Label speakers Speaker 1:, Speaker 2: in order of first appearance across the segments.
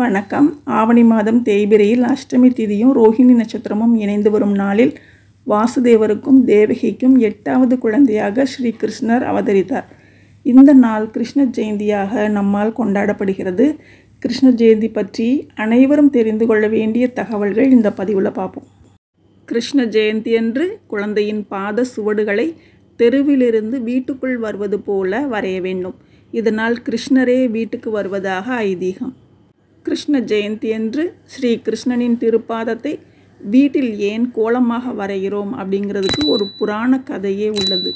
Speaker 1: வணக்கம். ஆவணி மாதம் தேய்பிரையில் அஷ்டமி திதியும் ரோஹிணி நட்சத்திரமும் இணைந்து வரும் நாளில் வாசுதேவருக்கும் தேவகிக்கும் எட்டாவது குழந்தையாக ஸ்ரீ கிருஷ்ணர் அவதரித்தார். இந்த நாள் கிருஷ்ண ஜெயந்தியாக நம்மால் கொண்டாடப்படுகிறது. கிருஷ்ண ஜெயந்தி பற்றி அனைவரும் தெரிந்து கொள்ள வேண்டிய தகவல்கள் இந்த பதிவில் பார்ப்போம். கிருஷ்ண ஜெயந்தி அன்று குழந்தையின் பாத சுவடுகளை தெருவிலிருந்து வீட்டுக்குள் வருவது போல வரைய வேண்டும். இதனால் கிருஷ்ணரே வீட்டுக்கு வருவதாக ஐதீகம். கிருஷ்ண ஜெயந்தியன்று ஸ்ரீ கிருஷ்ணனின் திருப்பாதத்தை வீட்டில் ஏன் கோலமாக வரைகிறோம் அப்படிங்கிறதுக்கு ஒரு புராண கதையே உள்ளது.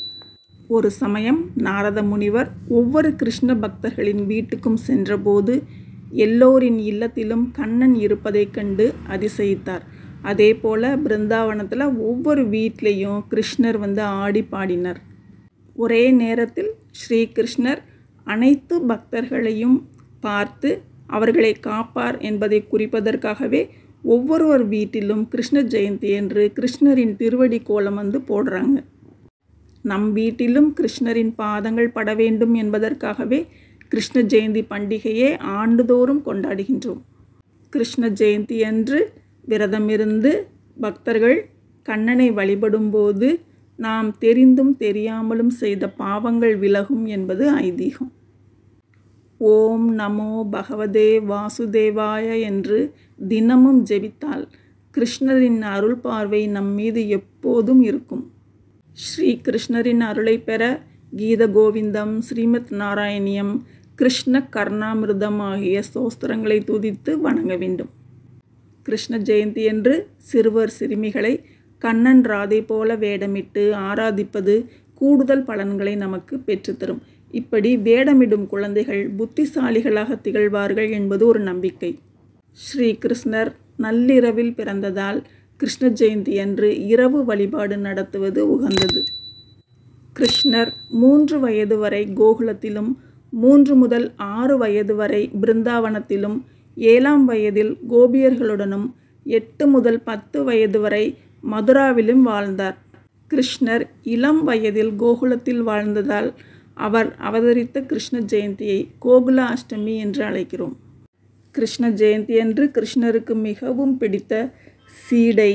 Speaker 1: ஒரு சமயம் நாரத முனிவர் ஒவ்வொரு கிருஷ்ண பக்தர்களின் வீட்டுக்கும் சென்றபோது எல்லோரின் இல்லத்திலும் கண்ணன் இருப்பதைக் கண்டு அதிசயித்தார். அதே போல் பிருந்தாவனத்தில் ஒவ்வொரு வீட்லேயும் கிருஷ்ணர் வந்து ஆடி பாடினர். ஒரே நேரத்தில் ஸ்ரீ கிருஷ்ணர் அனைத்து பக்தர்களையும் பார்த்து அவர்களை காப்பார் என்பதை குறிப்பதற்காகவே ஒவ்வொருவர் வீட்டிலும் கிருஷ்ண ஜெயந்தி என்று கிருஷ்ணரின் திருவடி கோலம் வந்து போடுறாங்க. நம் வீட்டிலும் கிருஷ்ணரின் பாதங்கள் பட வேண்டும் என்பதற்காகவே கிருஷ்ண ஜெயந்தி பண்டிகையை ஆண்டுதோறும் கொண்டாடுகின்றோம். கிருஷ்ண ஜெயந்தி அன்று விரதமிருந்து பக்தர்கள் கண்ணனை வழிபடும்போது நாம் தெரிந்தும் தெரியாமலும் செய்த பாவங்கள் விலகும் என்பது ஐதீகம். ஓம் நமோ பகவதே வாசுதேவாய என்று தினமும் ஜெபித்தால் கிருஷ்ணரின் அருள் பார்வை நம் மீது எப்போதும் இருக்கும். ஸ்ரீ கிருஷ்ணரின் அருளை பெற கீத கோவிந்தம் ஸ்ரீமத் நாராயணியம் கிருஷ்ண கர்ணாமிர்தம் ஆகிய சோஸ்திரங்களை துதித்து வணங்க வேண்டும். கிருஷ்ண ஜெயந்தி என்று சிறுவர் சிறுமிகளை கண்ணன் ராதை போல வேடமிட்டு ஆராதிப்பது கூடுதல் பலன்களை நமக்கு பெற்றுத்தரும். இப்படி வேடமிடும் குழந்தைகள் புத்திசாலிகளாக திகழ்வார்கள் என்பது ஒரு நம்பிக்கை. ஸ்ரீ கிருஷ்ணர் நள்ளிரவில் பிறந்ததால் கிருஷ்ண ஜெயந்தி அன்று இரவு வழிபாடு நடத்துவது உகந்தது. கிருஷ்ணர் மூன்று வயது வரை கோகுலத்திலும் மூன்று முதல் ஆறு வயது வரை பிருந்தாவனத்திலும் ஏழாம் வயதில் கோபியர்களுடனும் எட்டு முதல் பத்து வயது வரை மதுராவிலும் வாழ்ந்தார். கிருஷ்ணர் இளம் வயதில் கோகுலத்தில் வாழ்ந்ததால் அவர் அவதரித்த கிருஷ்ண ஜெயந்தியை கோகுல அஷ்டமி என்று அழைக்கிறோம். கிருஷ்ண ஜெயந்தி என்று கிருஷ்ணருக்கு மிகவும் பிடித்த சீடை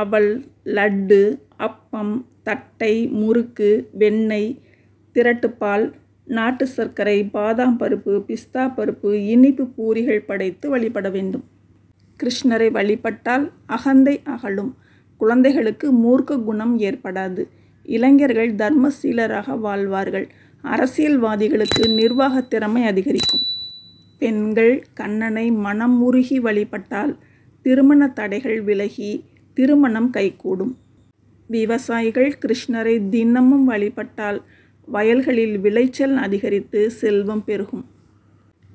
Speaker 1: அவல் லட்டு அப்பம் தட்டை முறுக்கு வெண்ணெய் திரட்டுப்பால் நாட்டு சர்க்கரை பாதாம் பருப்பு பிஸ்தா பருப்பு இனிப்பு பூரிகள் படைத்து வழிபட வேண்டும். கிருஷ்ணரை வழிபட்டால் அகந்தை அகலும். குழந்தைகளுக்கு மூர்க்க குணம் ஏற்படாது. இளைஞர்கள் தர்மசீலராக வாழ்வார்கள். அரசியல்வாதிகளுக்கு நிர்வாக திறமை அதிகரிக்கும். பெண்கள் கண்ணனை மனம் உருகி வழிபட்டால் திருமண தடைகள் விலகி திருமணம் கைகூடும். விவசாயிகள் கிருஷ்ணரை தினமும் வழிபட்டால் வயல்களில் விளைச்சல் அதிகரித்து செல்வம் பெருகும்.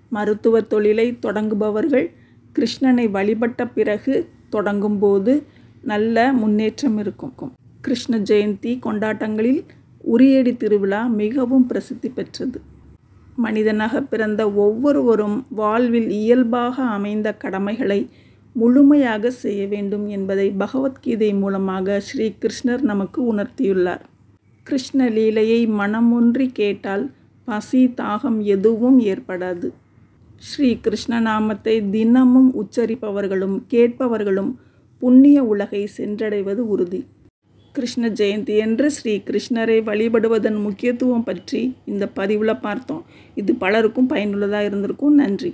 Speaker 1: மருத்துவ தொழிலை தொடங்குபவர்கள் கிருஷ்ணனை வழிபட்ட பிறகு தொடங்கும்போது நல்ல முன்னேற்றம் இருக்கும். கிருஷ்ண ஜெயந்தி கொண்டாட்டங்களில் உரியடி திருவிழா மிகவும் பிரசித்தி பெற்றது. மனிதனாக பிறந்த ஒவ்வொருவரும் வாழ்வில் இயல்பாக அமைந்த கடமைகளை முழுமையாக செய்ய வேண்டும் என்பதை பகவத்கீதை மூலமாக ஸ்ரீ கிருஷ்ணர் நமக்கு உணர்த்தியுள்ளார். கிருஷ்ண லீலையை மனமொன்றி கேட்டால் பசி தாகம் எதுவும் ஏற்படாது. ஸ்ரீ கிருஷ்ண நாமத்தை தினமும் உச்சரிப்பவர்களும் கேட்பவர்களும் புண்ணிய உலகை சென்றடைவது உறுதி. கிருஷ்ண ஜெயந்தி என்று ஸ்ரீ கிருஷ்ணரை வழிபடுவதன் முக்கியத்துவம் பற்றி இந்த பதிவில் பார்த்தோம். இது பலருக்கும் பயனுள்ளதாக இருந்திருக்கும். நன்றி.